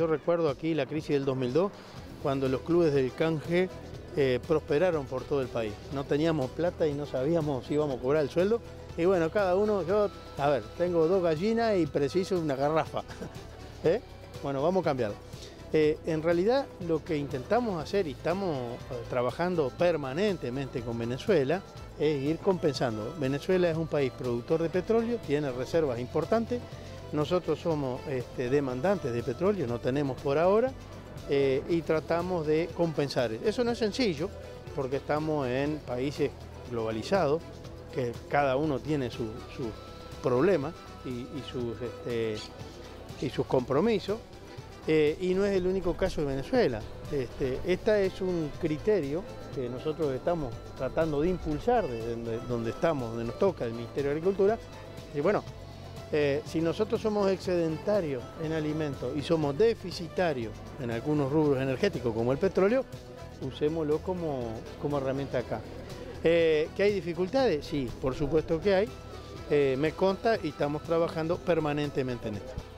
yo recuerdo aquí la crisis del 2002, cuando los clubes del canje eh, prosperaron por todo el país. No teníamos plata y no sabíamos si íbamos a cobrar el sueldo. Y bueno, cada uno, yo, a ver, tengo dos gallinas y preciso una garrafa. ¿Eh? Bueno, vamos a cambiarlo. Eh, en realidad lo que intentamos hacer y estamos trabajando permanentemente con Venezuela es ir compensando. Venezuela es un país productor de petróleo, tiene reservas importantes, nosotros somos este, demandantes de petróleo, no tenemos por ahora, eh, y tratamos de compensar. Eso no es sencillo porque estamos en países globalizados, que cada uno tiene sus problemas y, sus, este, y sus compromisos, eh, y no es el único caso de Venezuela. Este, este es un criterio que nosotros estamos tratando de impulsar desde donde, estamos, donde nos toca el Ministerio de Agricultura. Y bueno, eh, si nosotros somos excedentarios en alimentos y somos deficitarios en algunos rubros energéticos como el petróleo, usémoslo como, como herramienta acá. Eh, ¿Que hay dificultades? Sí, por supuesto que hay. Eh, me consta y estamos trabajando permanentemente en esto.